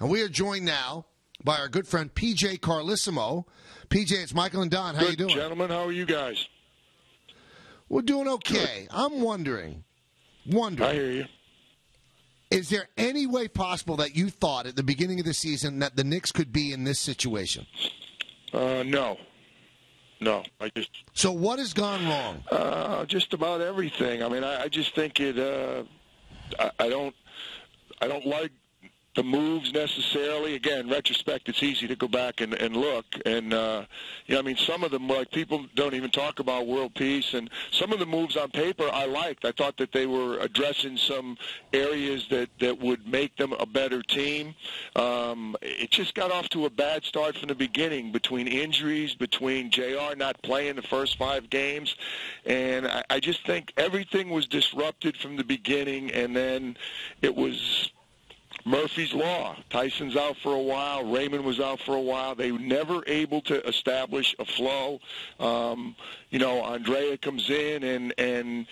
And we are joined now by our good friend PJ Carlesimo. PJ, it's Michael and Don. How good, you doing? Gentlemen, how are you guys? We're doing okay. I'm wondering, wondering. I hear you. Is there any way possible that you thought at the beginning of the season that the Knicks could be in this situation? Uh, no. No, I just. So what has gone wrong? Uh, just about everything. I mean, I, I just think it. Uh, I, I don't. I don't like the moves necessarily. Again, retrospect, it's easy to go back and, and look. And, uh, you know, I mean, some of them, like, people don't even talk about world peace. And some of the moves on paper I liked. I thought that they were addressing some areas that, that would make them a better team. Um, it just got off to a bad start from the beginning between injuries, between JR not playing the first five games. And I, I just think everything was disrupted from the beginning. And then it was Murphy's Law. Tyson's out for a while. Raymond was out for a while. They were never able to establish a flow. Um, you know, Andrea comes in and and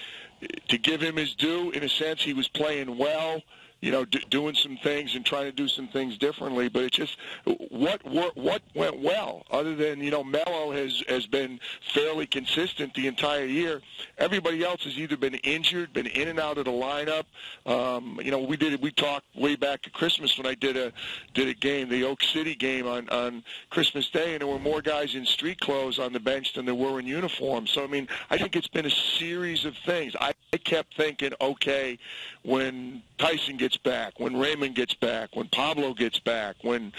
to give him his due, in a sense, he was playing well you know, d- doing some things and trying to do some things differently. But it's just what what went well, other than you know, Melo has has been fairly consistent the entire year. Everybody else has either been injured, been in and out of the lineup. Um, you know, we did we talked way back at Christmas when I did a did a game, the Oak City game on on Christmas Day, and there were more guys in street clothes on the bench than there were in uniform. So I mean, I think it's been a series of things. I, I kept thinking, okay, when Tyson gets back, when Raymond gets back, when Pablo gets back, when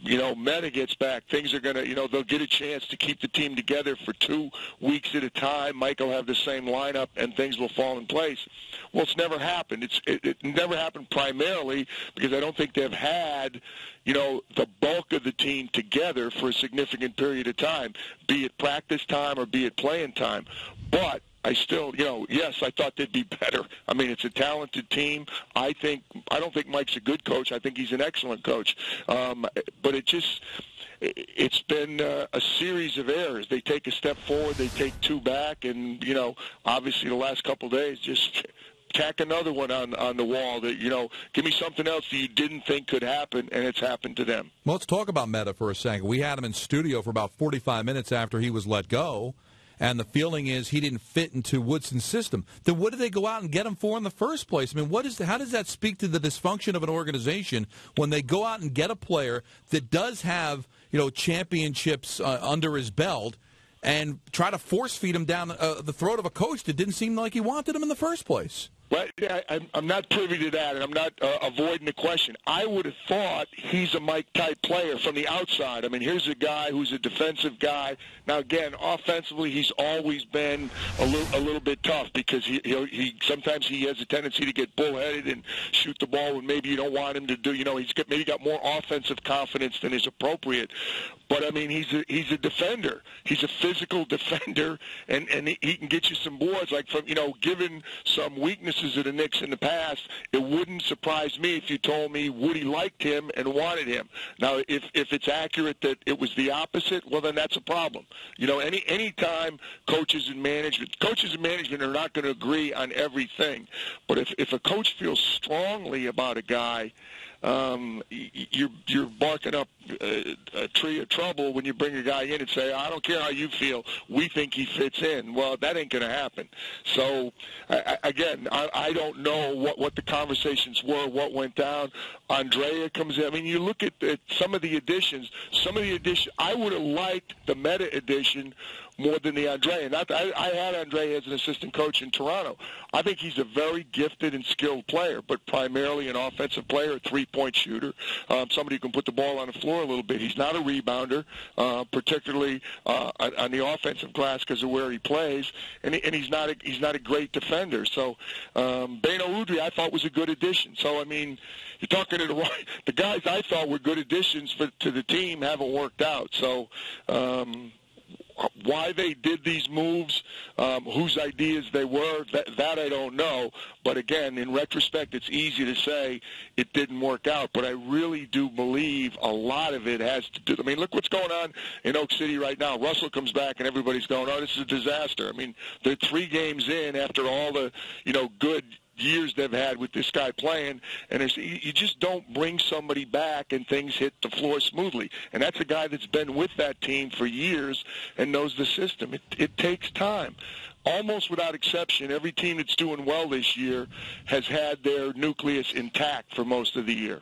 you know Metta gets back, things are gonna you know they'll get a chance to keep the team together for two weeks at a time. Mike will have the same lineup and things will fall in place. Well, it's never happened. It's it, it never happened primarily because I don't think they've had you know the bulk of the team together for a significant period of time, be it practice time or be it playing time. But I still, you know, yes, I thought they'd be better. I mean, it's a talented team. I think I don't think Mike's a good coach. I think he's an excellent coach. Um, but it just it's been uh, a series of errors. They take a step forward, they take two back, and you know, obviously the last couple of days just tack another one on on the wall that you know give me something else that you didn't think could happen and it's happened to them well let's talk about Metta for a second we had him in studio for about 45 minutes after he was let go and the feeling is he didn't fit into Woodson's system. Then what did they go out and get him for in the first place? I mean, what is the, how does that speak to the dysfunction of an organization when they go out and get a player that does have you know championships uh, under his belt? And try to force feed him down uh, the throat of a coach that didn't seem like he wanted him in the first place. Well, I'm not privy to that, and I'm not uh, avoiding the question. I would have thought he's a Mike type player from the outside. I mean, here's a guy who's a defensive guy. Now, again, offensively, he's always been a little a little bit tough because he he, he sometimes he has a tendency to get bullheaded and shoot the ball when maybe you don't want him to do. You know, he's got, maybe got more offensive confidence than is appropriate. But I mean, he's a he's a defender. He's a physical defender, and and he, can get you some boards. Like from you know, given some weaknesses of the Knicks in the past, it wouldn't surprise me if you told me Woody liked him and wanted him. Now, if if it's accurate that it was the opposite, well then that's a problem. You know, any any time coaches and management coaches and management are not going to agree on everything, but if if a coach feels strongly about a guy um, you're you're barking up a, a tree of trouble when you bring a guy in and say, "I don't care how you feel, we think he fits in." Well, that ain't going to happen. So, I, again, I, I don't know what what the conversations were, what went down. Andrea comes in. I mean, you look at, at some of the additions. Some of the additions, I would have liked the Metta addition more than the Andre. And that, I, I had Andre as an assistant coach in Toronto. I think he's a very gifted and skilled player, but primarily an offensive player, a three-point shooter, um, somebody who can put the ball on the floor a little bit. He's not a rebounder, uh, particularly uh, on the offensive glass because of where he plays, and, and he's not a, he's not a great defender. So um, Beno Udrih, I thought was a good addition. So I mean, you're talking to the right, the guys I thought were good additions for, to the team haven't worked out. So. Um, why they did these moves, um, whose ideas they were, that, that I don't know. But again, in retrospect, it's easy to say it didn't work out. But I really do believe a lot of it has to do. I mean, look what's going on in Oak City right now. Russell comes back and everybody's going, "Oh, this is a disaster." I mean, they're three games in after all the you know good years they've had with this guy playing, and there's, you just don't bring somebody back and things hit the floor smoothly. And that's a guy that's been with that team for years and knows the system. It, it takes time almost without exception, every team that's doing well this year has had their nucleus intact for most of the year.